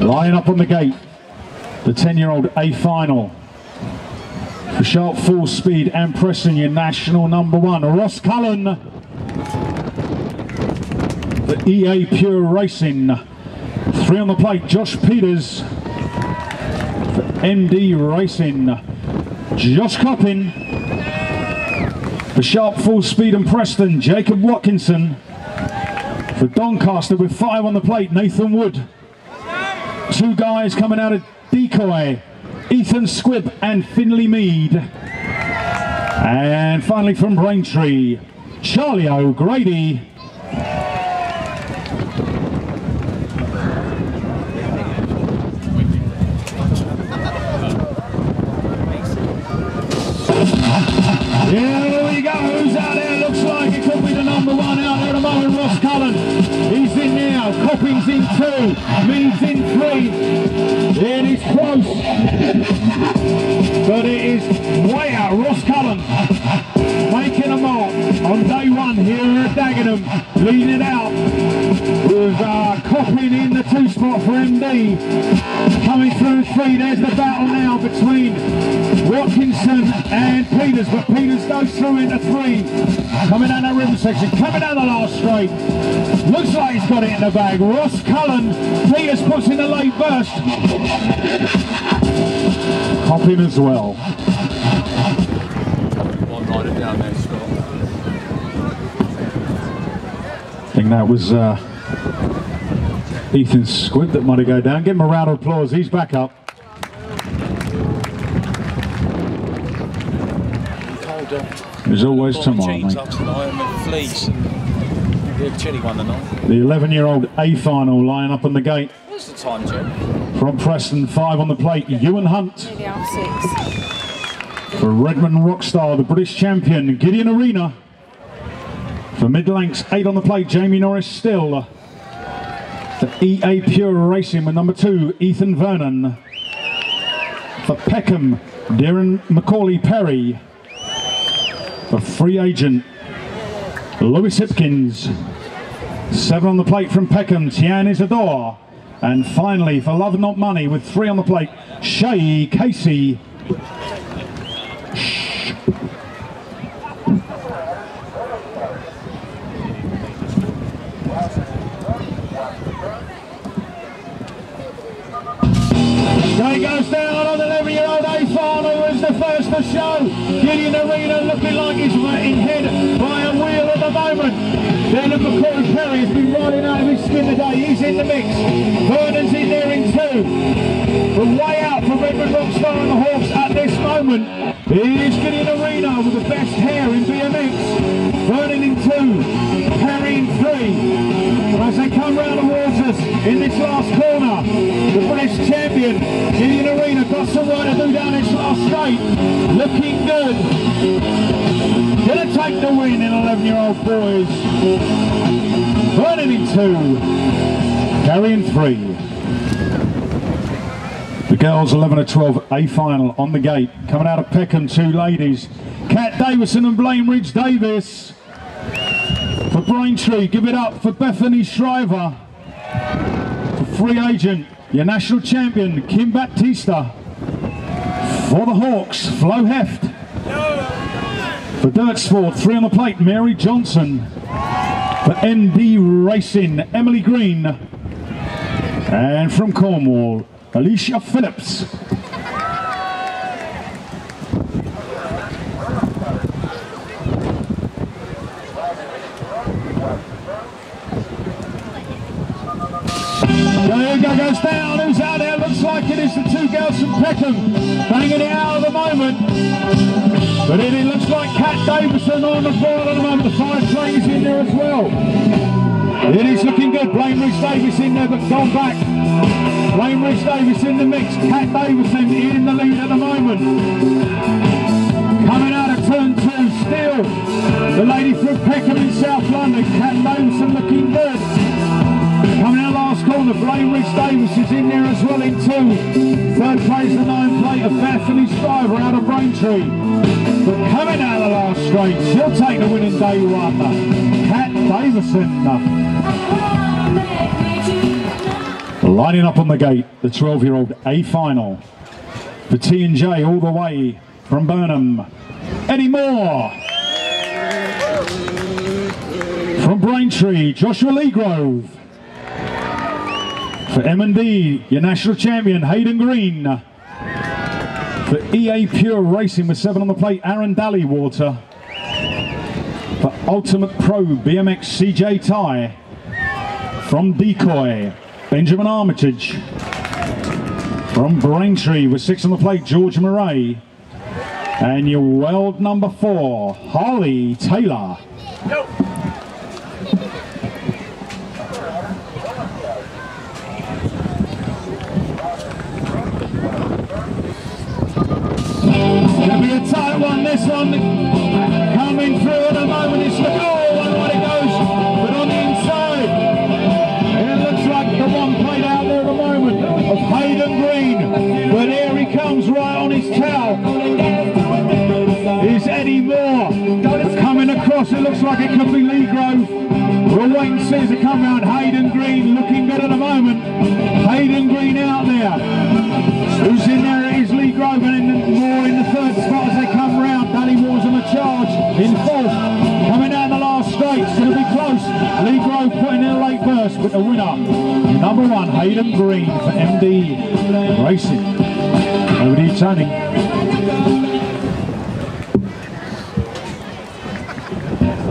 Lying up on the gate, the 10-year-old A final. For sharp full speed and pressing your national number one, Ross Cullen. The EA Pure Racing. Three on the plate, Josh Peters. For MD Racing, Josh Coppin. For sharp full speed and Preston, Jacob Watkinson. For Doncaster with five on the plate, Nathan Wood. Two guys coming out of Decoy, Ethan Squibb and Finley Mead. And finally from Braintree, Charlie O'Grady. In two, Mead's in three. It is close, but it is way out. Ross Cullen making a mark on day one here at Dagenham, leading it out with uh, Copping in the two spot for MD. Coming through three, there's the battle now between Watkinson and Peters, but Peters goes through into three. Coming down that river section, coming down the last straight. Looks like he's got it in the bag. Ross Cullen, Peters puts in the late burst. Copping as well. One rider down there, Scott. I think that was uh, Ethan Squib that might have go down. Give him a round of applause. He's back up. There's always Bottom tomorrow, mate. up tonight and with fleece. Yeah, chilly one tonight. The 11-year-old A final lying up on the gate What's the time, Jim? from Preston. Five on the plate. Ewan Hunt Maybe out for Redmond Rockstar, the British champion. Gideon Arena for mid-lengths. Eight on the plate. Jamie Norris still. For EA Pure Racing with number two, Ethan Vernon. For Peckham, Darren Macaulay Perry. For free agent, Lewis Hipkins. Seven on the plate from Peckham, Tian Isador. And finally, for Love Not Money, with three on the plate, Shay Casey. Day goes down on the 11 year old A final as the first to show. Gideon Arena looking like he's in head by a wheel at the moment. Then the McCoy Perry he's been riding out of his skin today. He's in the mix. Vernon's in there in two. But way out for Redmond Rockstar and the Hawks at this moment is Gideon Arena with the best hair in BMX. Vernon in two. Perry in three. And as they come round the us in this last corner, the British champion, Gideon Arena, got some work to do down this last straight. Looking good. Gonna take the win in 11 year old boys. Vernon in two. Perry in three. The girls 11 to 12 A final on the gate. Coming out of Peckham, two ladies. Kat Davison and Blaine Ridge Davis. For Braintree, give it up for Bethany Shriver. For free agent, your national champion, Kim Baptista. For the Hawks, Flo Heft. For Dirt Sport, three on the plate, Mary Johnson. For ND Racing, Emily Green. And from Cornwall, Alicia Phillips. From Peckham banging it out at the moment. But it, it looks like Kat Davison on the board at the moment. The fire train is in there as well. It is looking good. Blaine Ridge Davis in there, but gone back. Blaine Ridge Davis in the mix. Kat Davison in the lead at the moment. Coming out of turn two, still the lady from Peckham in South London. Kat Davison looking Davis is in there as well in two. Third place, the nine plate of Bethany Shriver out of Braintree. But coming out of the last straight, she'll take the win in day one. Kat Davison. Lining up on the gate, the 12-year-old A final for T&J all the way from Burnham. Eddie Moore. From Braintree, Joshua Leegrove. For M&D, your national champion, Hayden Green. For EA Pure Racing with seven on the plate, Aaron Dalleywater. For Ultimate Pro BMX CJ Ty. From Decoy, Benjamin Armitage. From Braintree with six on the plate, George Murray. And your world number four, Holly Taylor. Gonna be a tight one, this one coming through at the moment. It's looking, oh, wonder when it goes, but on the inside, it looks like the one played out there at the moment of Hayden Green. But here he comes right on his tail. Is Eddie Moore coming across? It looks like it could be Lee Grove. We'll they come. Burst, the winner, number one, Hayden Green for MD Racing. Over to you, Tony.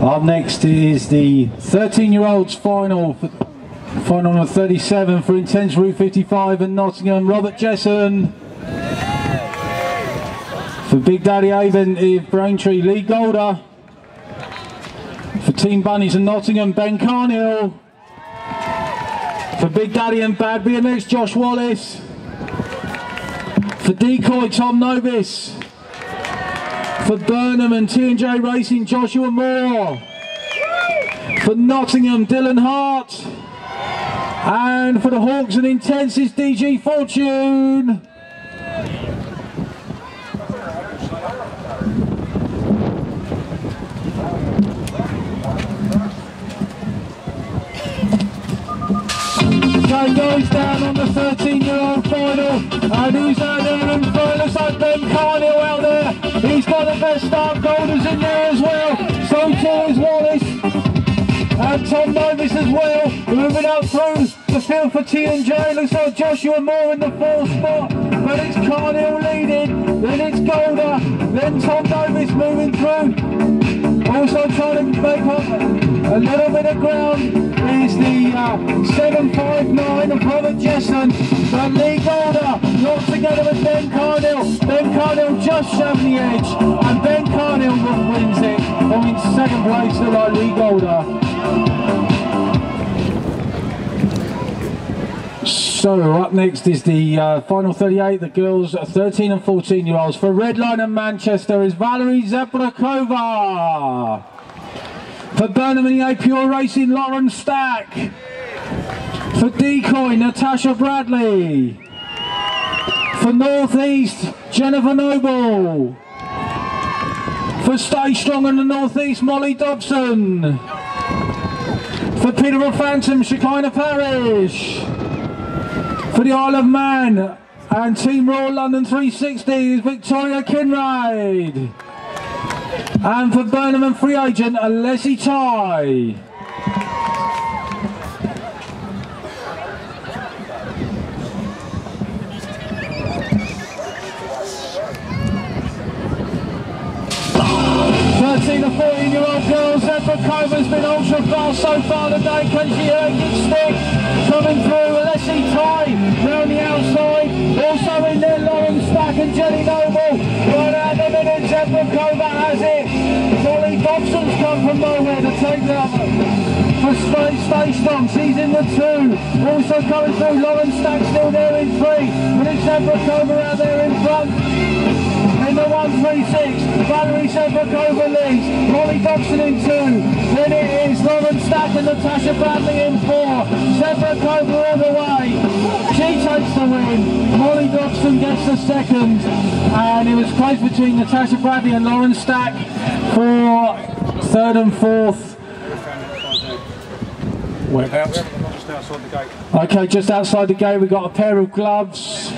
Up next is the 13 year olds final. For, final number 37 for Intense Route 55 and Nottingham. Robert Jesson. For Big Daddy Avon is eh, Braintree. Lee Golder. For Team Bunnies and Nottingham, Ben Carnill. For Big Daddy and Bad BMX, Josh Wallace. For Decoy, Tom Novis. For Burnham and T&J Racing, Joshua Moore. For Nottingham, Dylan Hart. And for the Hawks and Intenses, DG Fortune. So goes down on the 13 year old final and who's out there in front looks like Ben out there. He's got the best start Golder's in there as well. So too is Wallace. And Tom Davis as well. Moving out through the field for T&J looks like Joshua Moore in the fourth spot. But it's Carnill leading. Then it's Golder. Then Tom Davis moving through also trying to make up a little bit of ground is the uh, 759 of Robert Jesson. But Lee Golder not together with Ben Carnill. Ben Carnill just shoved the edge and Ben Carnill wins it. In second place to like Lee Golder. So up next is the uh, final 38, the girls 13 and 14 year olds. For Redline and Manchester is Valerie Zebrakova. For Burnham and EA Pure Racing, Lauren Stack. For Decoy, Natasha Bradley. For Northeast, Jennifer Noble. For Stay Strong in the Northeast, Molly Dobson. For Peterborough Phantom, Shekinah Parish. For the Isle of Man and Team Royal London 360 is Victoria Kinraid. And for Burnham and Free Agent, Alessi Ty. Thirteen to fourteen year old girls, Zebra Cova's been ultra fast so far today. Can she good stick? Coming through, Alessi Ty round the outside. Also in there, Lauren Stack and Jenny Noble. Right out the minute, Zebrakova has it. Molly Dobson's come from nowhere to take that for stay, stay strong. She's in the two. Also coming through, Lauren Stack still there in three. But it's Zebra Cova out there in front. The 136, Valerie Zebrakova leads, Molly Dobson in two, then it is Lauren Stack and Natasha Bradley in four, Zebrakova all the way, she takes the win, Molly Dobson gets the second, and it was close between Natasha Bradley and Lauren Stack for third and fourth. Whereabouts? just outside the gate. Okay, just outside the gate we've got a pair of gloves.